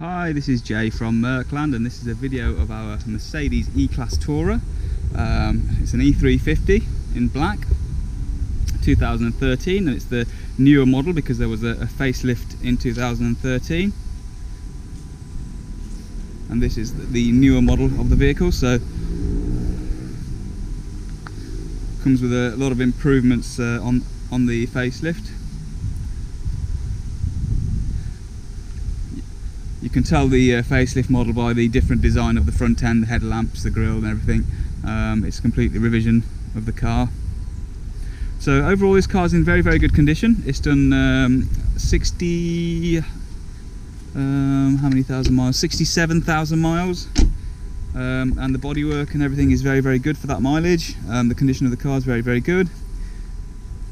Hi, this is Jay from Mercland and this is a video of our Mercedes E-Class Tourer. Um, it's an E350 in black, 2013 and it's the newer model because there was a, a facelift in 2013 and this is the newer model of the vehicle so comes with a lot of improvements uh, on on the facelift you can tell the uh, facelift model by the different design of the front end, the headlamps, the grille and everything. Um, it's completely revision of the car. So overall this car is in very very good condition. It's done um, 60, um, how many thousand miles? 67,000 miles. Um, and the bodywork and everything is very very good for that mileage. Um, the condition of the car is very very good.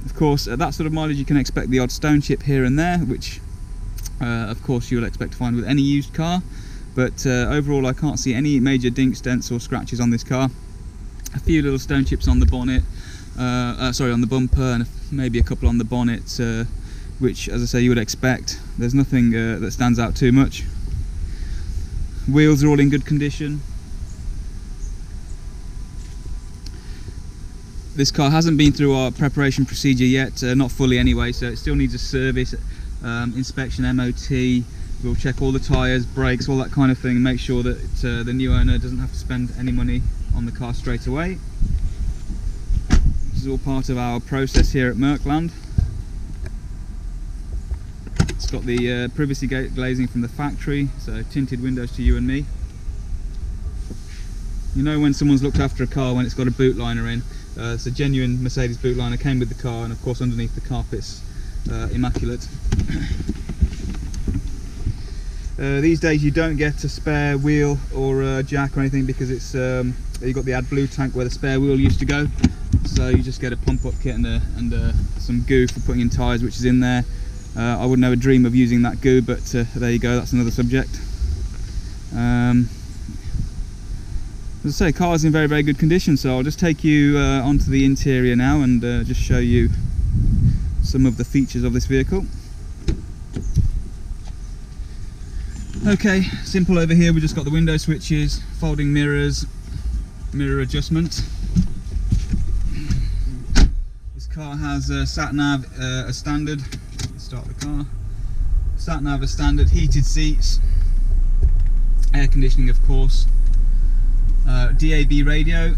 Of course at that sort of mileage you can expect the odd stone chip here and there which of course you'll expect to find with any used car but uh, overall I can't see any major dinks, dents or scratches on this car. A few little stone chips on the bonnet uh, uh sorry on the bumper and maybe a couple on the bonnet uh, which as I say you would expect. There's nothing uh, that stands out too much. Wheels are all in good condition. This car hasn't been through our preparation procedure yet, uh, not fully anyway, so it still needs a service um, inspection MOT we'll check all the tyres brakes all that kind of thing make sure that uh, the new owner doesn't have to spend any money on the car straight away. This is all part of our process here at Mercland. It's got the uh, privacy gate glazing from the factory so tinted windows to you and me. You know when someone's looked after a car when it's got a boot liner in? Uh, it's a genuine Mercedes boot liner came with the car and of course underneath the carpets uh, immaculate. Uh, these days you don't get a spare wheel or a jack or anything because it's um, you've got the AdBlue tank where the spare wheel used to go. So you just get a pump up kit and, a, and a, some goo for putting in tyres which is in there. Uh, I would never dream of using that goo but uh, there you go that's another subject. Um, as I say car's in very very good condition so I'll just take you uh, onto the interior now and uh, just show you some of the features of this vehicle. Okay, simple over here, we just got the window switches, folding mirrors, mirror adjustment. This car has a sat nav uh, a standard. Let's start the car. Sat nav a standard, heated seats, air conditioning of course, uh, DAB radio,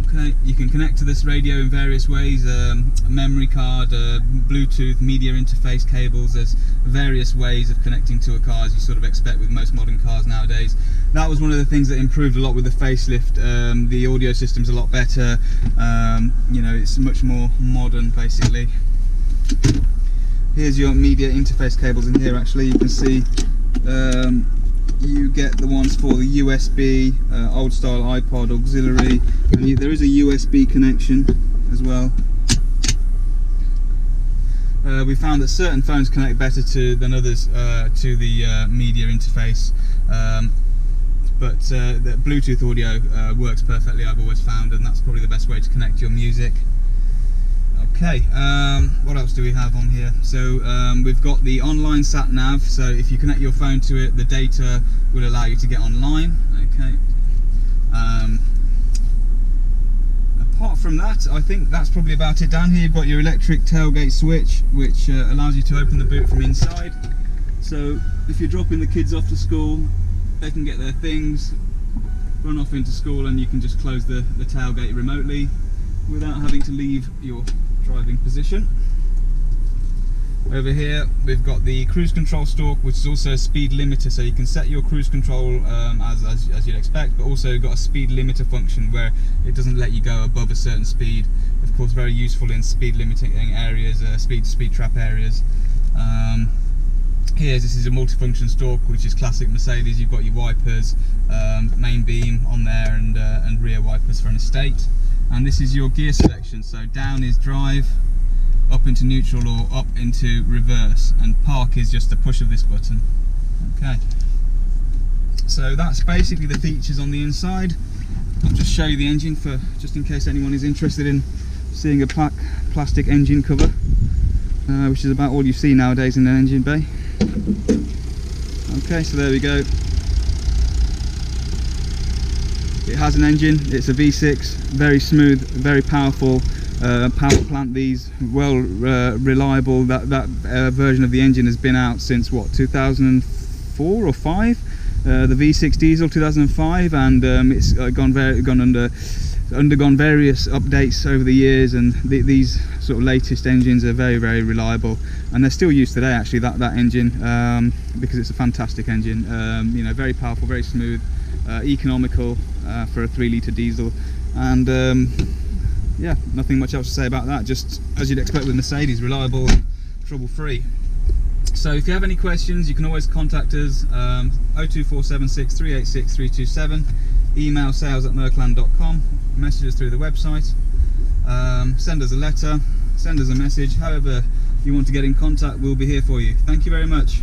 Okay, you can connect to this radio in various ways, um, memory card, uh, Bluetooth, media interface cables, there's various ways of connecting to a car as you sort of expect with most modern cars nowadays. That was one of the things that improved a lot with the facelift, um, the audio system's a lot better, um, you know, it's much more modern basically. Here's your media interface cables in here actually, you can see um, you get the ones for the USB, uh, old style iPod auxiliary, and you, there is a USB connection as well. Uh, we found that certain phones connect better to than others uh, to the uh, media interface, um, but uh, the Bluetooth audio uh, works perfectly. I've always found, and that's probably the best way to connect your music. Okay, um, what else do we have on here? So um, we've got the online sat nav. So if you connect your phone to it, the data will allow you to get online. Okay. Um, apart from that, I think that's probably about it. Down here, you've got your electric tailgate switch, which uh, allows you to open the boot from inside. So if you're dropping the kids off to school, they can get their things, run off into school, and you can just close the, the tailgate remotely without having to leave your driving position. Over here we've got the cruise control stalk which is also a speed limiter so you can set your cruise control um, as, as, as, you'd expect but also got a speed limiter function where it doesn't let you go above a certain speed. Of course very useful in speed limiting areas, uh, speed speed trap areas. Um, here this is a multifunction stalk which is classic Mercedes, you've got your wipers, um, main beam on there and, uh, and rear wipers for an estate. And this is your gear selection. So down is drive up into neutral or up into reverse. And park is just a push of this button. Okay. So that's basically the features on the inside. I'll just show you the engine for just in case anyone is interested in seeing a pla plastic engine cover uh, which is about all you see nowadays in an engine bay okay so there we go. It has an engine, it's a V6, very smooth, very powerful uh, power plant these, well uh, reliable. That, that uh, version of the engine has been out since what, 2004 or 5? Uh, the V6 diesel 2005 and um, it's uh, gone very gone under undergone various updates over the years and th these sort of latest engines are very very reliable. And they're still used today actually that that engine um, because it's a fantastic engine. Um, you know very powerful very smooth uh, economical uh, for a 3 litre diesel. And um, yeah nothing much else to say about that. Just as you'd expect with Mercedes reliable trouble free so if you have any questions you can always contact us um, 02476 386 327 email sales at mercland.com message us through the website. Um, send us a letter. Send us a message. However you want to get in contact we'll be here for you. Thank you very much